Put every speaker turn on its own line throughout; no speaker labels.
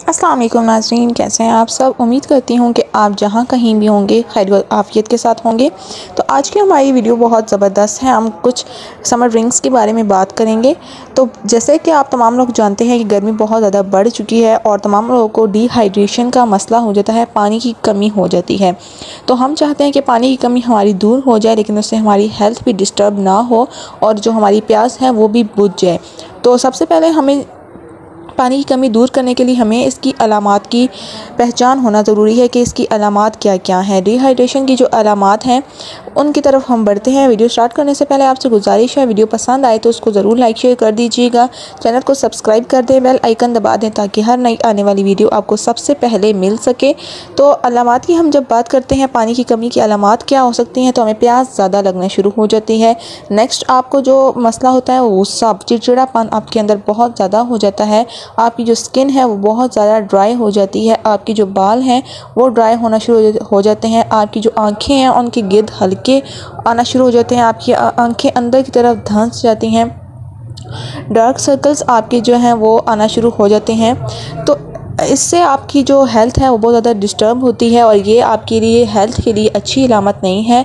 वालेकुम नाजरीन, कैसे हैं आप सब? उम्मीद करती हूँ कि आप जहाँ कहीं भी होंगे, खैर आफियत के साथ होंगे। तो आज की हमारी वीडियो बहुत ज़बरदस्त है, हम कुछ समर ड्रिंक्स के बारे में बात करेंगे। तो जैसे कि आप तमाम लोग जानते हैं कि गर्मी बहुत ज़्यादा बढ़ चुकी है और तमाम लोगों को डिहाइड्रेशन का मसला हो जाता है, पानी की कमी हो जाती है। तो हम चाहते हैं कि पानी की कमी हमारी दूर हो जाए, लेकिन उससे हमारी हेल्थ भी डिस्टर्ब ना हो और जो हमारी प्यास है वो भी बुझ जाए। तो सबसे पहले हमें पानी की कमी दूर करने के लिए हमें इसकी अलामत की पहचान होना ज़रूरी है कि इसकी अलामत क्या क्या हैं। डिहाइड्रेशन की जो अलामत हैं उनकी तरफ़ हम बढ़ते हैं। वीडियो स्टार्ट करने से पहले आपसे गुजारिश है, वीडियो पसंद आए तो उसको ज़रूर लाइक शेयर कर दीजिएगा। चैनल को सब्सक्राइब कर दें बेल आइकन दबा दें ताकि हर नई आने वाली वीडियो आपको सबसे पहले मिल सके। तो अलामात की हम जब बात करते हैं, पानी की कमी की अलामात क्या हो सकती हैं तो हमें प्यास ज़्यादा लगना शुरू हो जाती है। नेक्स्ट आपको जो मसला होता है, वो सब चिड़चिड़ापन आपके अंदर बहुत ज़्यादा हो जाता है। आपकी जो स्किन है, वो बहुत ज़्यादा ड्राई हो जाती है। आपकी जो बाल हैं, वो ड्राई होना शुरू हो जाते हैं। आपकी जो आँखें हैं, उनकी गिद हल्के आना शुरू हो जाते हैं। आपकी आँखें अंदर की तरफ़ धंस जाती हैं। डार्क सर्कल्स आपके जो हैं वो आना शुरू हो जाते हैं। तो इससे आपकी जो हेल्थ है वो बहुत ज़्यादा डिस्टर्ब होती है और ये आपके लिए हेल्थ के लिए अच्छी इलामत नहीं है।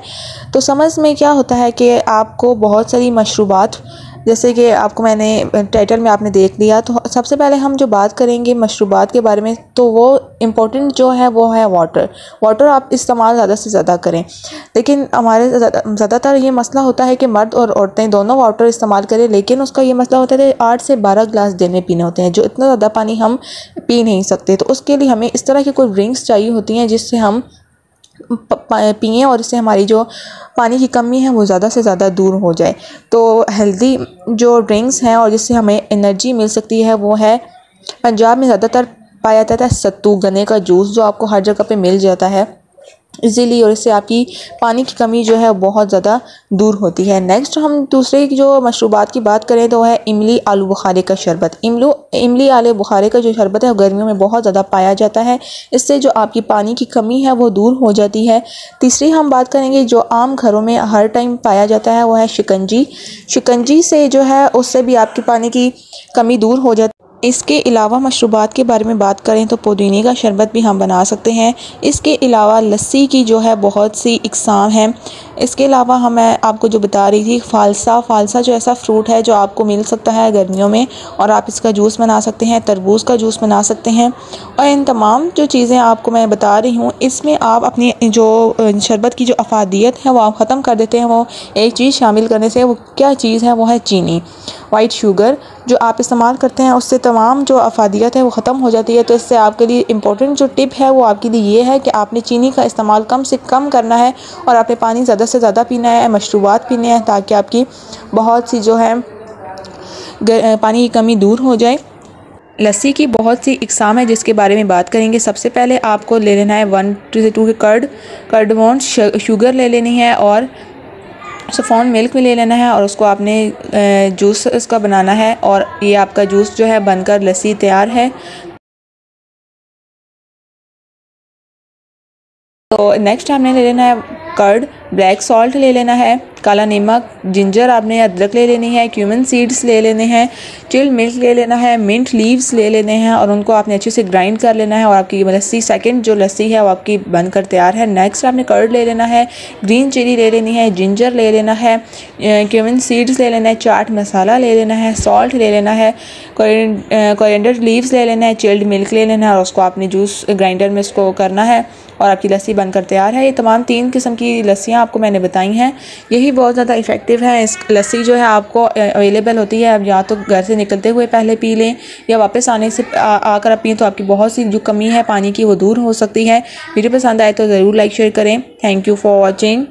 तो समझ में क्या होता है कि आपको बहुत सारी मशरूबात जैसे कि आपको मैंने टाइटल में आपने देख लिया तो सबसे पहले हम जो बात करेंगे मशरूबात के बारे में तो वो इम्पोर्टेंट जो है, वो है वाटर वाटर आप इस्तेमाल ज़्यादा से ज़्यादा करें। लेकिन हमारे ज़्यादातर ये मसला होता है कि मर्द और औरतें दोनों वाटर इस्तेमाल करें, लेकिन उसका ये मसला होता है आठ से बारह गिलास देने पीने होते हैं, जो इतना ज़्यादा पानी हम पी नहीं सकते। तो उसके लिए हमें इस तरह की कोई ड्रिंक्स चाहिए होती हैं, जिससे हम पिए और इससे हमारी जो पानी की कमी है वो ज़्यादा से ज़्यादा दूर हो जाए। तो हेल्दी जो ड्रिंक्स हैं और जिससे हमें एनर्जी मिल सकती है वो है पंजाब में ज़्यादातर पाया जाता है सत्तू, गन्ने का जूस जो आपको हर जगह पे मिल जाता है। इजीली और इससे आपकी पानी की कमी जो है बहुत ज़्यादा दूर होती है। नेक्स्ट हम दूसरे जो मशरूबात की बात करें तो है इमली आलू बुखारे का शरबत। इमलू, इमली आलू बुखारे का जो शरबत है वो गर्मियों में बहुत ज़्यादा पाया जाता है। इससे जो आपकी पानी की कमी है वो दूर हो जाती है। तीसरी हम बात करेंगे जो आम घरों में हर टाइम पाया जाता है वो है शिकंजी। शिकंजी से जो है उससे भी आपकी पानी की कमी दूर हो जाती इसके अलावा मशरूबात के बारे में बात करें तो पुदीने का शरबत भी हम बना सकते हैं। इसके अलावा लस्सी की जो है बहुत सी इकसाम हैं। इसके अलावा हम, मैं आपको जो बता रही थी, फ़ालसा फ़ालसा जो ऐसा फ्रूट है जो आपको मिल सकता है गर्मियों में और आप इसका जूस बना सकते हैं, तरबूज का जूस बना सकते हैं। और इन तमाम जो चीज़ें आपको मैं बता रही हूँ, इसमें आप अपनी जो शरबत की जो अफादियत है वो आप ख़त्म कर देते हैं। वो एक चीज़ शामिल करने से वो, क्या चीज़ है वो है चीनी। वाइट शुगर जो आप इस्तेमाल करते हैं, उससे तमाम जो अफादियत है, वो ख़त्म हो जाती है। तो इससे आपके लिए इम्पोर्टेंट जो टिप है, वो आपके लिए ये है कि आपने चीनी का इस्तेमाल कम से कम करना है और आपने पानी ज़्यादा से ज़्यादा पीना है, मशरूबात पीने हैं, ताकि आपकी बहुत सी जो है पानी की कमी दूर हो जाए। लस्सी की बहुत सी इकसाम है, जिसके बारे में बात करेंगे। सबसे पहले आपको ले लेना है वन टू से टू के कर्ड कर्डमोन शुगर ले लेनी है और सफ़ोन मिल्क भी ले लेना है और उसको आपने जूस इसका बनाना है और ये आपका जूस जो है बनकर लस्सी तैयार है। तो नेक्स्ट हमने ले लेना है कर्ड ब्लैक सॉल्ट ले लेना है। काला नमक, जिंजर आपने अदरक ले लेनी है क्यूमन सीड्स ले लेने हैं चिल मिल्क ले लेना है मिंट लीव्स ले लेने हैं और उनको आपने अच्छे से ग्राइंड कर लेना है और आपकी लस्सी सेकंड जो लस्सी है वो आपकी बनकर तैयार है। नेक्स्ट आपने कर्ड ले लेना है ग्रीन चिली ले लेनी है जिंजर ले लेना है क्यूमन सीड्स ले लेना है, चाट मसाला ले लेना है सॉल्ट ले लेना है कोरिएंडर लीव्स ले लेना है चिल्ड मिल्क ले लेना है और उसको आपने जूस ग्राइंडर में उसको करना है। और आपकी लस्सी बनकर तैयार है। ये तमाम तीन किस्म की लस्सियाँ आपको मैंने बताई हैं। यही बहुत ज़्यादा इफ़ेक्टिव है। इस लस्सी जो है आपको अवेलेबल होती है। अब या तो घर से निकलते हुए पहले पी लें या वापस आने से आकर आप पिए तो आपकी बहुत सी जो कमी है, पानी की वो दूर हो सकती है। वीडियो पसंद आए तो ज़रूर लाइक शेयर करें। Thank you for watching